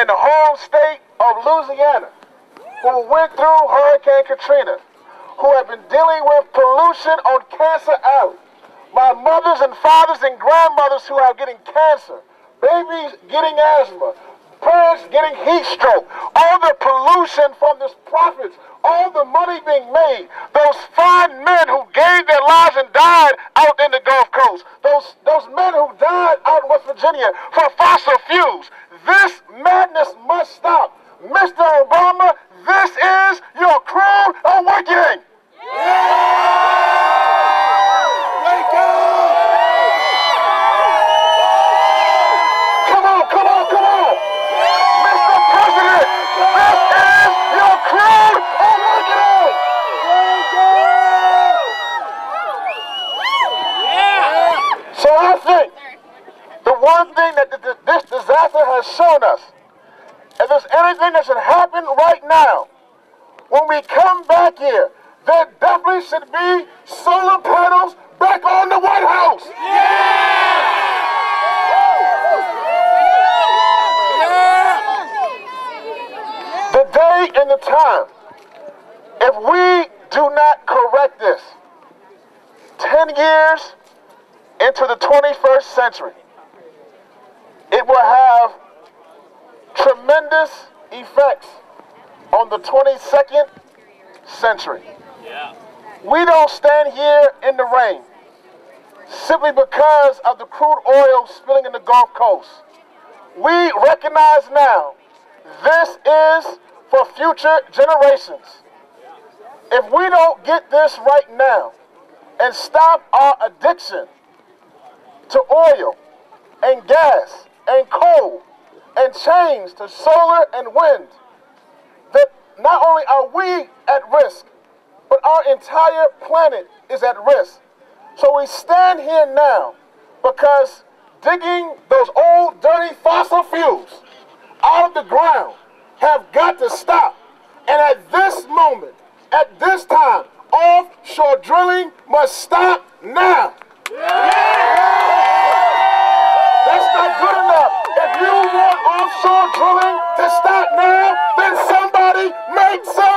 in the home state of Louisiana who went through Hurricane Katrina, who have been dealing with pollution on Cancer Alley. My mothers and fathers and grandmothers who are getting cancer, babies getting asthma, getting heat stroke, all the pollution from this profits, all the money being made, those fine men who gave their lives and died out in the Gulf Coast, those, those men who died out in West Virginia for fossil fuels. This madness must stop. Mr. Obama, this is your crude awakening. Wake up! Come on, come on, come on. Mr. President, this is your crude awakening. Wake up! So I think the one thing that th- th- this disaster has shown us, if there's anything that should happen right now, when we come back here, there definitely should be solar panels back on the White House. The day and the time, if we do not correct this, 10 years into the 21st century, it will have tremendous effects on the 22nd century. We don't stand here in the rain simply because of the crude oil spilling in the Gulf Coast. We recognize now this is for future generations. If we don't get this right now and stop our addiction to oil and gas and coal and change to solar and wind, that not only are we at risk, but our entire planet is at risk. So we stand here now because digging those old dirty fossil fuels out of the ground have got to stop. And at this moment, at this time, offshore drilling must stop now. That's not good enough. If you drilling to stop now, then somebody make some